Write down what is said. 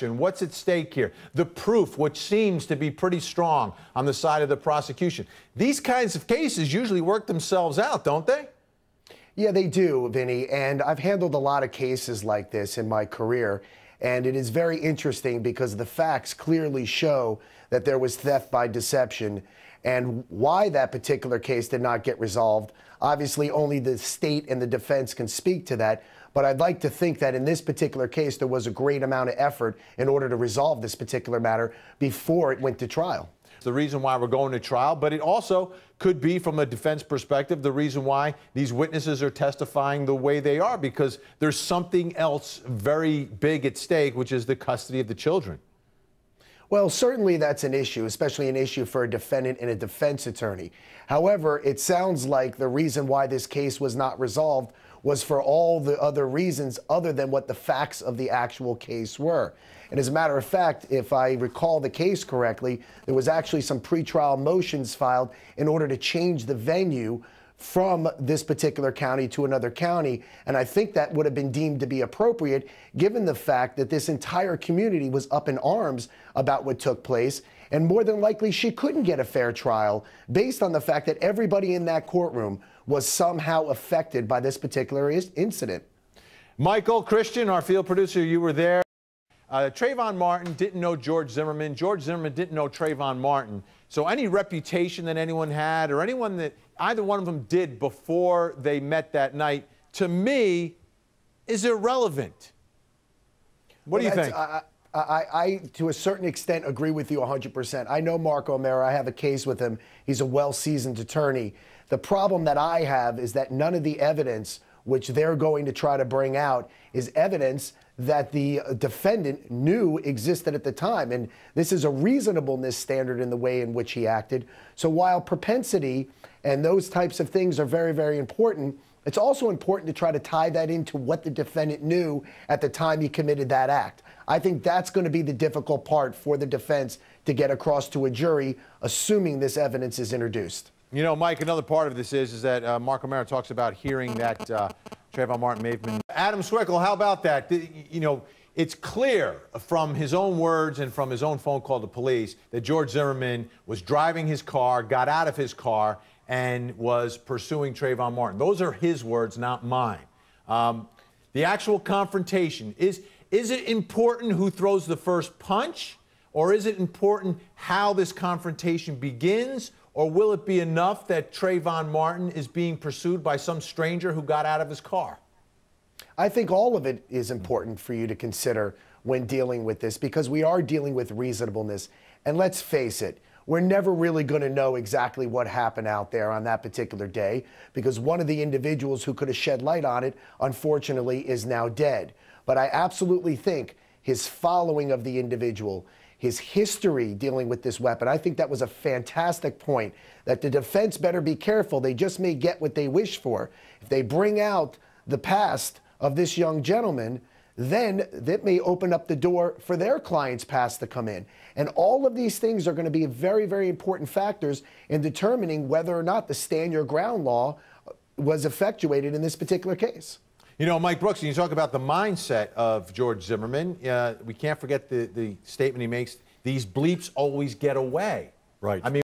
What's at stake here? The proof, which seems to be pretty strong on the side of the prosecution. These kinds of cases usually work themselves out, don't they? Yeah, they do, Vinny. And I've handled a lot of cases like this in my career. And it is very interesting because the facts clearly show that there was theft by deception. And why that particular case did not get resolved, obviously, only the state and the defense can speak to that. But I'd like to think that in this particular case, there was a great amount of effort in order to resolve this particular matter before it went to trial. The reason why we're going to trial, but it also could be, from a defense perspective, the reason why these witnesses are testifying the way they are, because there's something else very big at stake, which is the custody of the children. Well, certainly that's an issue, especially an issue for a defendant and a defense attorney. However, it sounds like the reason why this case was not resolved was for all the other reasons other than what the facts of the actual case were. And as a matter of fact, if I recall the case correctly, there was actually some pretrial motions filed in order to change the venue from this particular county to another county. And I think that would have been deemed to be appropriate given the fact that this entire community was up in arms about what took place. And more than likely, she couldn't get a fair trial based on the fact that everybody in that courtroom was somehow affected by this particular incident. Michael Christian, our field producer, you were there. Uh, Trayvon Martin didn't know George Zimmerman. George Zimmerman didn't know Trayvon Martin. So any reputation that anyone had or anyone that either one of them did before they met that night, to me, is irrelevant. What well, do you think? I, I, I, to a certain extent, agree with you 100%. I know Mark O'Mara. I have a case with him. He's a well seasoned attorney. The problem that I have is that none of the evidence which they're going to try to bring out is evidence that the defendant knew existed at the time. And this is a reasonableness standard in the way in which he acted. So while propensity and those types of things are very, very important, it's also important to try to tie that into what the defendant knew at the time he committed that act. I think that's going to be the difficult part for the defense to get across to a jury, assuming this evidence is introduced. You know, Mike, another part of this is, is that uh, Mark O'Mara talks about hearing that uh, Trayvon Martin may have been. Adam Swickle, how about that? You know, it's clear from his own words and from his own phone call to police that George Zimmerman was driving his car, got out of his car, and was pursuing Trayvon Martin. Those are his words, not mine. Um, the actual confrontation is is it important who throws the first punch, or is it important how this confrontation begins, or will it be enough that Trayvon Martin is being pursued by some stranger who got out of his car? I think all of it is important for you to consider when dealing with this because we are dealing with reasonableness. And let's face it, we're never really going to know exactly what happened out there on that particular day because one of the individuals who could have shed light on it, unfortunately, is now dead. But I absolutely think his following of the individual, his history dealing with this weapon. I think that was a fantastic point that the defense better be careful. They just may get what they wish for. If they bring out the past of this young gentleman, then that may open up the door for their client's past to come in. And all of these things are going to be very, very important factors in determining whether or not the stand your ground law was effectuated in this particular case. You know, Mike Brooks, you talk about the mindset of George Zimmerman. Uh, we can't forget the, the statement he makes these bleeps always get away. Right. I mean,